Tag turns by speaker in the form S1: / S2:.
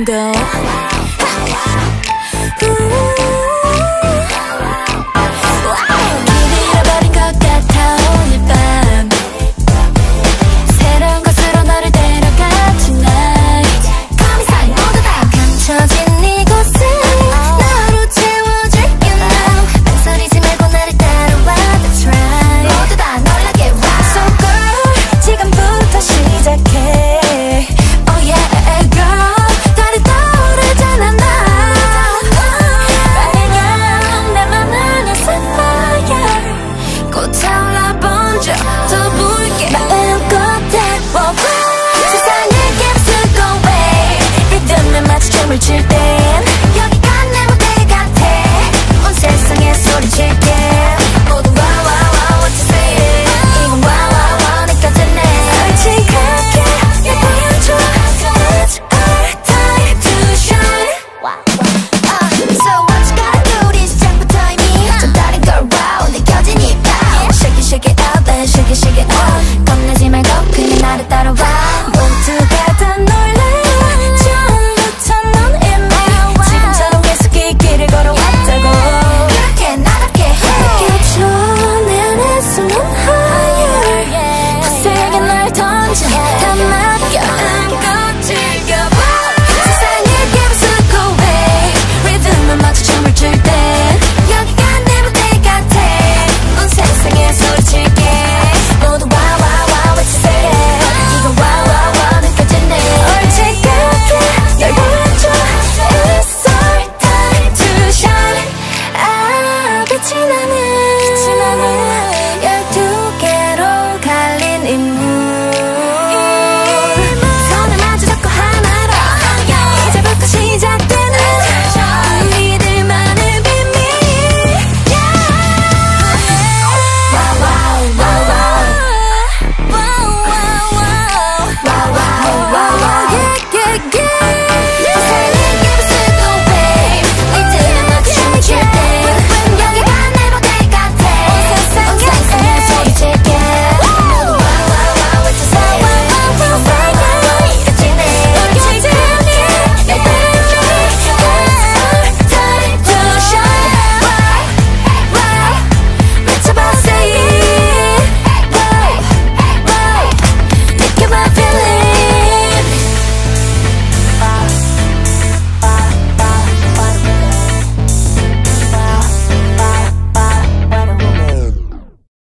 S1: go